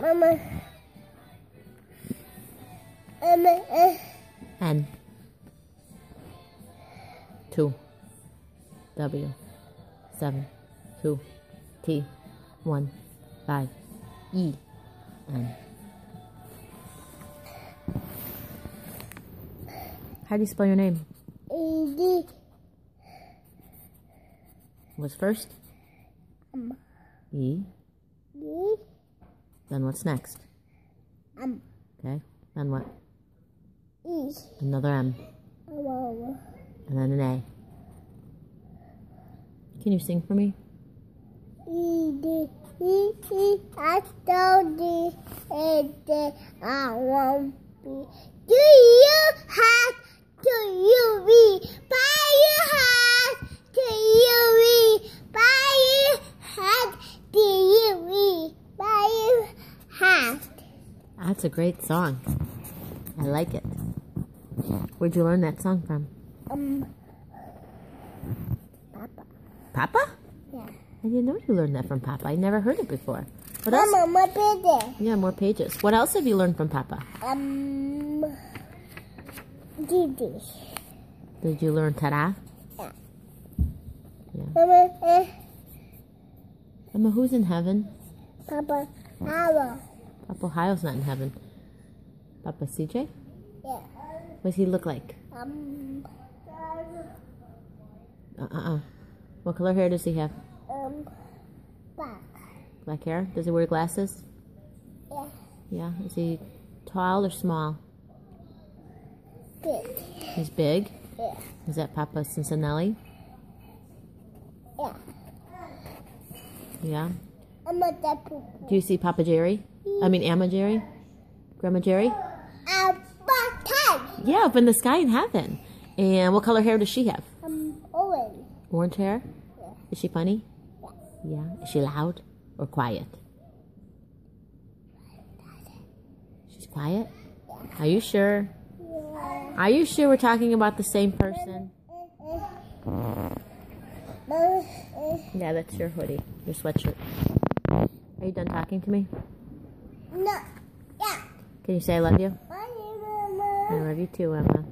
Mama. Mama. Uh, N. Two. W. Seven. Two. T. One. Five. E. N. How do you spell your name? E, D. What's first? E. Then what's next? Um. Okay. Then what? E. Another M. And then an A. Can you sing for me? E, D. E, E, I told D. A, D. I won't be. Do you have to you be? Buy your house to you be. Buy your hat to you be. Buy your hat. That's a great song. I like it. Where'd you learn that song from? Um. Papa. Papa? Yeah. I didn't know you learned that from Papa. I never heard it before. What else? Mama, my baby. Yeah, more pages. What else have you learned from Papa? Um. Didi. Did you learn ta-da? Mama, eh, Emma, who's in heaven? Papa, Papa. Papa Ohio's not in heaven. Papa CJ? Yeah. What does he look like? Um. Uh-uh-uh. What color hair does he have? Um. Back. Black hair? Does he wear glasses? Yeah. Yeah. Is he tall or small? Big. He's big. Yeah. Is that Papa Cincinnati? Yeah. Yeah. I'm a poo. Do you see Papa Jerry? I mean, Amma Jerry? Grandma Jerry? I'm. Yeah, up in the sky in heaven. And what color hair does she have? I'm Owen. Orange hair? Yeah. Is she funny? Yeah. Is she loud or quiet? She's quiet? Are you sure? Yeah. Are you sure we're talking about the same person? Eh, Yeah, that's your hoodie, your sweatshirt. Are you done talking to me? No. Yeah. Can you say I love you? I Mama. love you too, Emma.